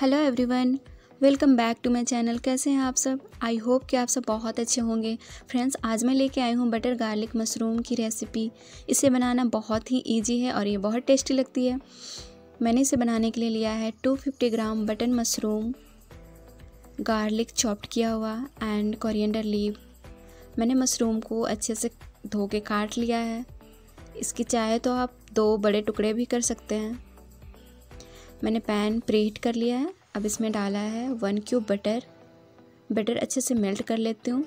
Hello everyone, welcome back to my channel. कैसे हैं आप सब? आई होप कि आप सब बहुत अच्छे होंगे। फ्रेंड्स, आज मैं लेके आई हूँ बटर गार्लिक मशरूम की रेसिपी। इसे बनाना बहुत ही इजी है और ये बहुत टेस्टी लगती है। मैंने इसे बनाने के लिए लिया है 250 gram button mushroom, garlic chopped किया हुआ एंड कोरिएंडर लीव मैंने मशरूम को अच्छे से धो के काट लिया है। इसकी चाहे तो आप दो बड़े टुकड़े भी कर सकते हैं। मैंने पैन प्रीहीट कर लिया है। अब इसमें डाला है वन क्यूब बटर। बटर अच्छे से मेल्ट कर लेती हूँ।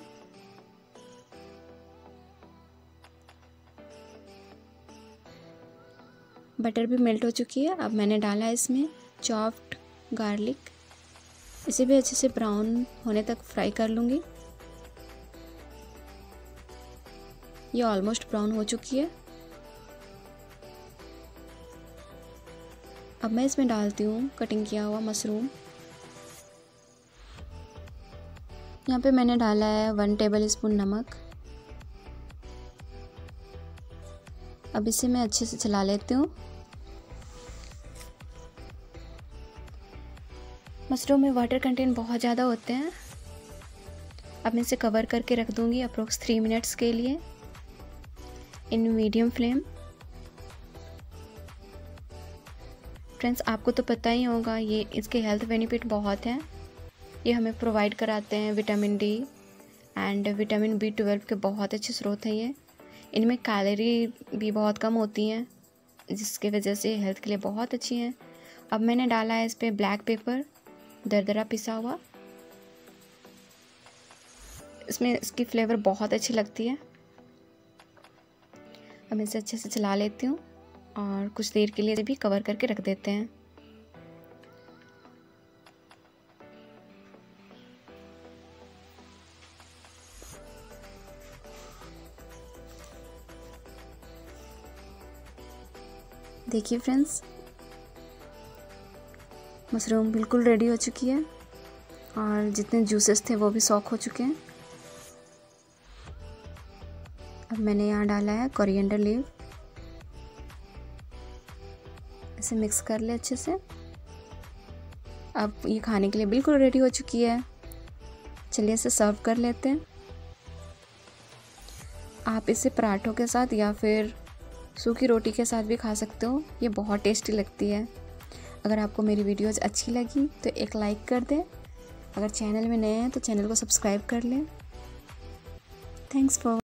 बटर भी मेल्ट हो चुकी है। अब मैंने डाला है इसमें चॉप्ड गार्लिक। इसे भी अच्छे से ब्राउन होने तक फ्राई कर लूँगी। ये ऑलमोस्ट ब्राउन हो चुकी है। अब मैं इसमें डालती हूँ कटिंग किया हुआ मशरूम यहाँ पे मैंने डाला है वन टेबल स्पून नमक। अब इसे मैं अच्छे से चला लेती हूँ। मशरूम में वाटर कंटेंट बहुत ज़्यादा होते हैं। अब मैं इसे कवर करके रख दूँगी अप्रोक्स थ्री मिनट्स के लिए। इन मीडियम फ्लेम फ्रेंड्स, आपको तो पता ही होगा, ये इसके हेल्थ बेनिफिट बहुत हैं। ये हमें प्रोवाइड कराते हैं vitamin D and vitamin B twelve के बहुत अच्छे स्रोत हैं ये। इनमें कैलोरी भी बहुत कम होती हैं, जिसकी वजह से हेल्थ के लिए बहुत अच्छी हैं। अब मैंने डाला है इस पर ब्लैक पेपर दरदरा पिसा हुआ। इसमें इसकी फ्लेवर बहुत अच्छी लगती है। अब इसे अच्छे से चला लेती हूँ। और कुछ देर के लिए भी कवर करके रख देते हैं। देखिए फ्रेंड्स मशरूम बिल्कुल रेडी हो चुकी है और जितने जूसेस थे वो भी सॉक हो चुके हैं। अब मैंने यहाँ डाला है कोरिएंडर लीव इसे मिक्स कर ले अच्छे से। अब ये खाने के लिए बिल्कुल रेडी हो चुकी है। चलिए इसे सर्व कर लेते हैं। आप इसे पराठों के साथ या फिर सूखी रोटी के साथ भी खा सकते हो। ये बहुत टेस्टी लगती है। अगर आपको मेरी वीडियोज़ अच्छी लगी तो एक लाइक कर दें। अगर चैनल में नए हैं तो चैनल को सब्सक्राइब कर लें। Thanks for